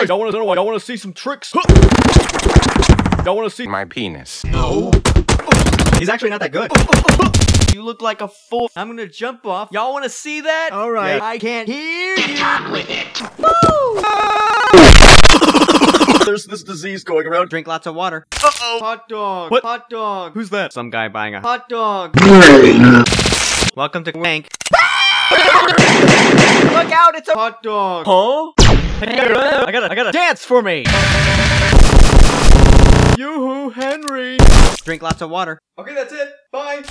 guys, y'all wanna know? Y'all wanna see some tricks? Y'all wanna see My penis. No. He's actually not that good. You look like a fool. I'm gonna jump off. Y'all wanna see that? All right. Yeah. I can't hear you. There's this disease going around. Drink lots of water. Uh-oh. Hot dog. What? Hot dog. Who's that? Some guy buying a hot dog. Welcome to Wank. Look out, it's a hot dog. Huh? I gotta, I gotta dance for me. Yoo-hoo, Henry. Drink lots of water. Okay, that's it. Bye.